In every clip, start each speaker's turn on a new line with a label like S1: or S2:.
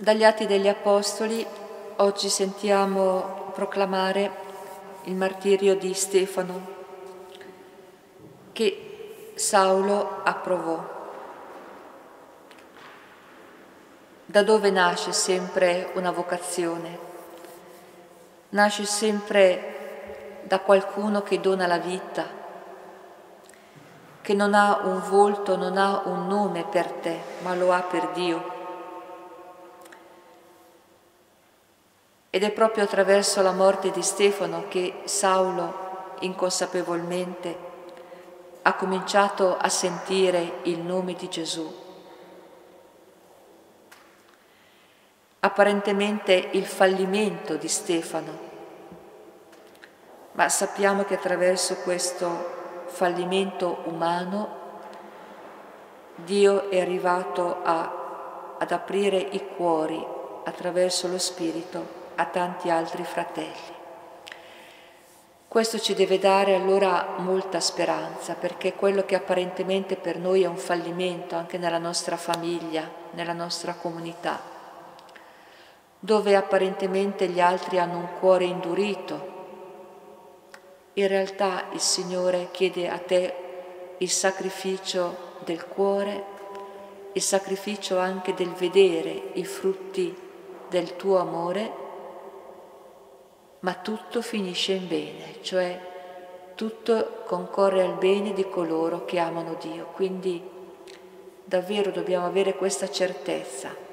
S1: Dagli Atti degli Apostoli oggi sentiamo proclamare il martirio di Stefano che Saulo approvò. Da dove nasce sempre una vocazione? Nasce sempre da qualcuno che dona la vita, che non ha un volto, non ha un nome per te, ma lo ha per Dio Ed è proprio attraverso la morte di Stefano che Saulo, inconsapevolmente, ha cominciato a sentire il nome di Gesù. Apparentemente il fallimento di Stefano, ma sappiamo che attraverso questo fallimento umano Dio è arrivato a, ad aprire i cuori attraverso lo Spirito a tanti altri fratelli. Questo ci deve dare allora molta speranza, perché quello che apparentemente per noi è un fallimento anche nella nostra famiglia, nella nostra comunità, dove apparentemente gli altri hanno un cuore indurito, in realtà il Signore chiede a te il sacrificio del cuore, il sacrificio anche del vedere i frutti del tuo amore ma tutto finisce in bene, cioè tutto concorre al bene di coloro che amano Dio. Quindi davvero dobbiamo avere questa certezza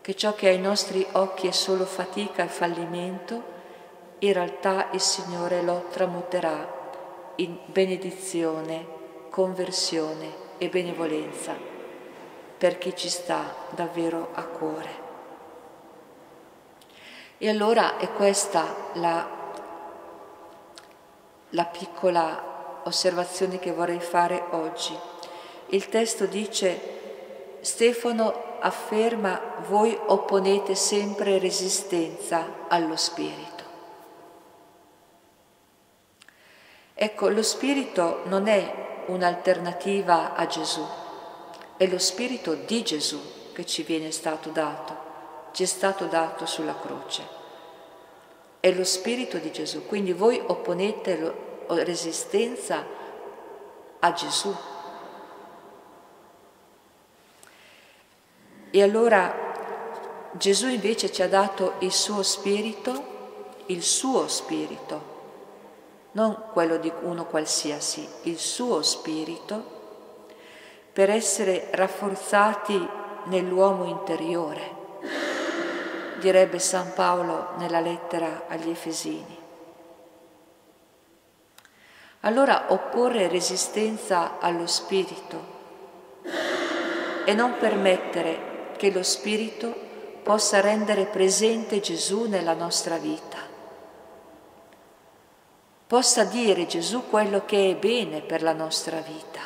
S1: che ciò che ai nostri occhi è solo fatica e fallimento, in realtà il Signore lo tramuterà in benedizione, conversione e benevolenza per chi ci sta davvero a cuore. E allora è questa la, la piccola osservazione che vorrei fare oggi. Il testo dice, Stefano afferma, voi opponete sempre resistenza allo Spirito. Ecco, lo Spirito non è un'alternativa a Gesù, è lo Spirito di Gesù che ci viene stato dato ci è stato dato sulla croce. È lo Spirito di Gesù, quindi voi opponete resistenza a Gesù. E allora Gesù invece ci ha dato il suo Spirito, il suo Spirito, non quello di uno qualsiasi, il suo Spirito, per essere rafforzati nell'uomo interiore direbbe San Paolo nella lettera agli Efesini. Allora opporre resistenza allo Spirito e non permettere che lo Spirito possa rendere presente Gesù nella nostra vita. Possa dire Gesù quello che è bene per la nostra vita.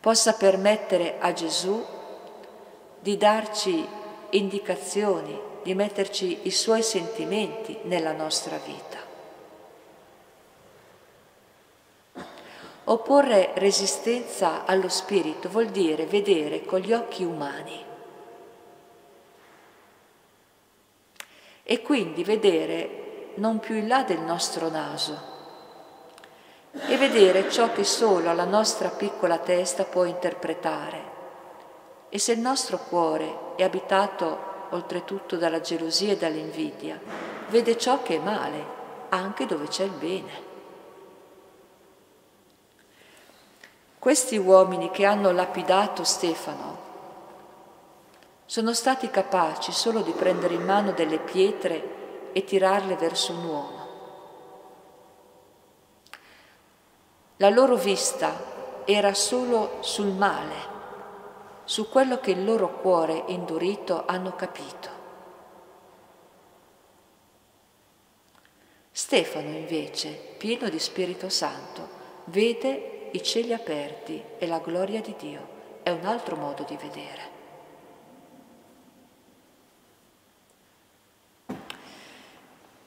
S1: Possa permettere a Gesù di darci indicazioni, di metterci i suoi sentimenti nella nostra vita. Opporre resistenza allo spirito vuol dire vedere con gli occhi umani. E quindi vedere non più in là del nostro naso. E vedere ciò che solo la nostra piccola testa può interpretare e se il nostro cuore è abitato oltretutto dalla gelosia e dall'invidia, vede ciò che è male, anche dove c'è il bene. Questi uomini che hanno lapidato Stefano sono stati capaci solo di prendere in mano delle pietre e tirarle verso un uomo. La loro vista era solo sul male su quello che il loro cuore indurito hanno capito. Stefano invece, pieno di Spirito Santo, vede i cieli aperti e la gloria di Dio. È un altro modo di vedere.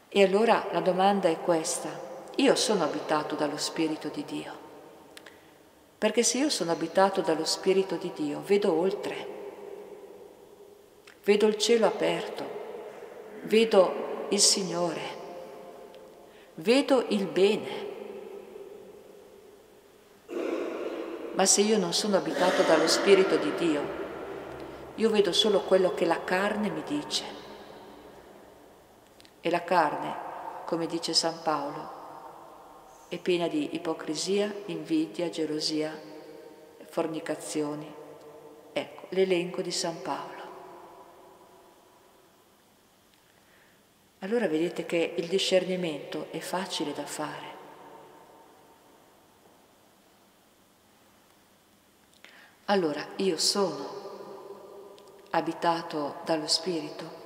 S1: E allora la domanda è questa. Io sono abitato dallo Spirito di Dio. Perché se io sono abitato dallo Spirito di Dio, vedo oltre. vedo il cielo aperto, vedo il Signore, vedo il bene. Ma se io non sono abitato dallo Spirito di Dio, io vedo solo quello che la carne mi dice. E la carne, come dice San Paolo, è piena di ipocrisia, invidia, gelosia, fornicazioni. Ecco, l'elenco di San Paolo. Allora vedete che il discernimento è facile da fare. Allora io sono abitato dallo Spirito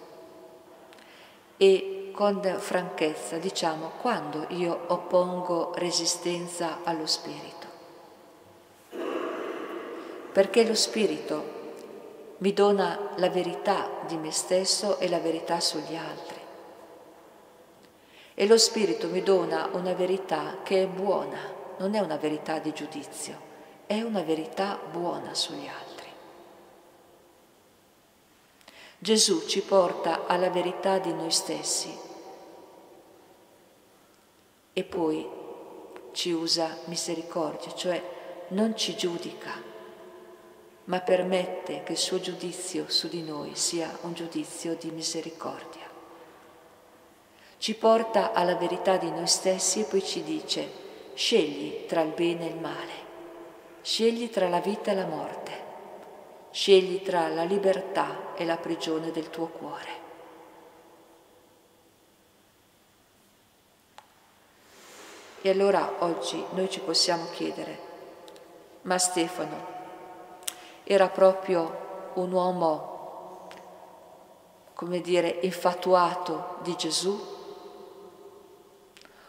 S1: e con franchezza diciamo quando io oppongo resistenza allo Spirito. Perché lo Spirito mi dona la verità di me stesso e la verità sugli altri. E lo Spirito mi dona una verità che è buona, non è una verità di giudizio, è una verità buona sugli altri. Gesù ci porta alla verità di noi stessi e poi ci usa misericordia, cioè non ci giudica, ma permette che il suo giudizio su di noi sia un giudizio di misericordia. Ci porta alla verità di noi stessi e poi ci dice, scegli tra il bene e il male, scegli tra la vita e la morte Scegli tra la libertà e la prigione del tuo cuore. E allora oggi noi ci possiamo chiedere, ma Stefano era proprio un uomo, come dire, infatuato di Gesù?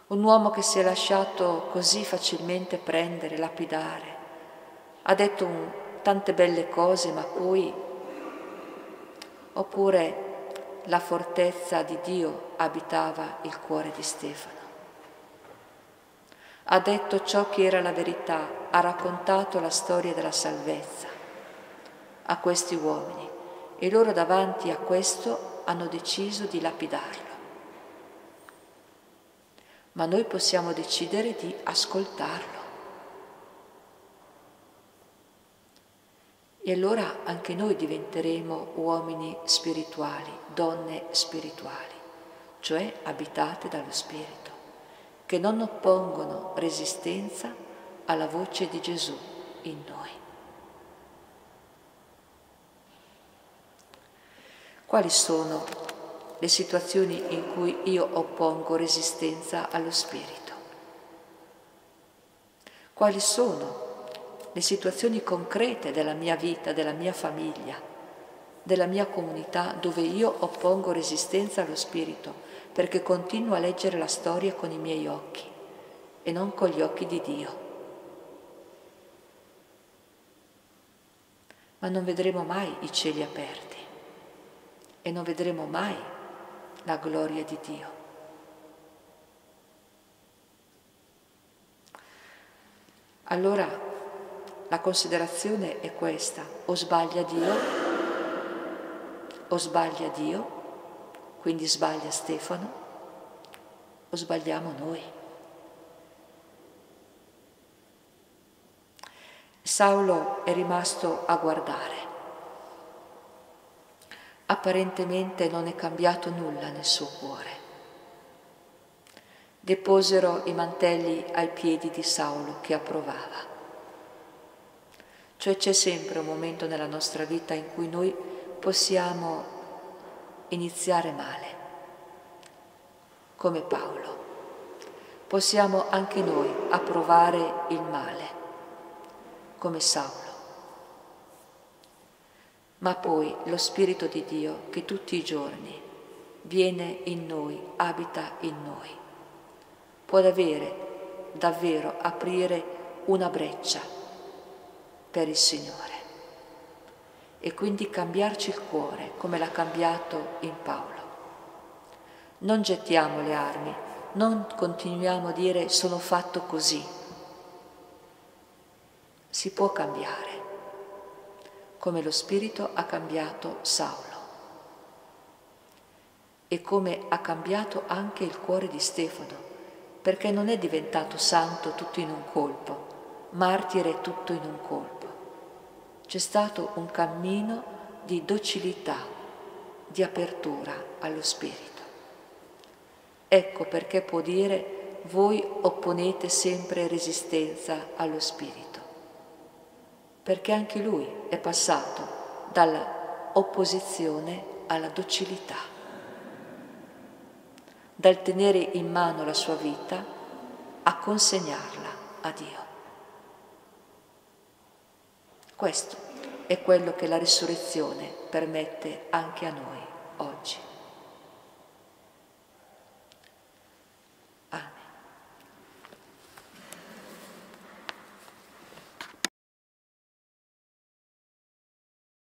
S1: Un uomo che si è lasciato così facilmente prendere, lapidare. Ha detto un, tante belle cose, ma poi, oppure la fortezza di Dio abitava il cuore di Stefano. Ha detto ciò che era la verità, ha raccontato la storia della salvezza a questi uomini e loro davanti a questo hanno deciso di lapidarlo. Ma noi possiamo decidere di ascoltarlo E allora anche noi diventeremo uomini spirituali, donne spirituali, cioè abitate dallo Spirito, che non oppongono resistenza alla voce di Gesù in noi. Quali sono le situazioni in cui io oppongo resistenza allo Spirito? Quali sono le situazioni concrete della mia vita, della mia famiglia, della mia comunità, dove io oppongo resistenza allo Spirito, perché continuo a leggere la storia con i miei occhi e non con gli occhi di Dio. Ma non vedremo mai i cieli aperti e non vedremo mai la gloria di Dio. Allora la considerazione è questa, o sbaglia Dio, o sbaglia Dio, quindi sbaglia Stefano, o sbagliamo noi. Saulo è rimasto a guardare. Apparentemente non è cambiato nulla nel suo cuore. Deposero i mantelli ai piedi di Saulo che approvava. Cioè c'è sempre un momento nella nostra vita in cui noi possiamo iniziare male, come Paolo. Possiamo anche noi approvare il male, come Saulo. Ma poi lo Spirito di Dio che tutti i giorni viene in noi, abita in noi, può davvero, davvero aprire una breccia per il Signore e quindi cambiarci il cuore come l'ha cambiato in Paolo. Non gettiamo le armi, non continuiamo a dire sono fatto così. Si può cambiare, come lo Spirito ha cambiato Saulo. e come ha cambiato anche il cuore di Stefano, perché non è diventato santo tutto in un colpo, martire tutto in un colpo. C'è stato un cammino di docilità, di apertura allo Spirito. Ecco perché può dire voi opponete sempre resistenza allo Spirito, perché anche lui è passato dall'opposizione alla docilità dal tenere in mano la sua vita a consegnarla a Dio. Questo è quello che la risurrezione permette anche a noi oggi.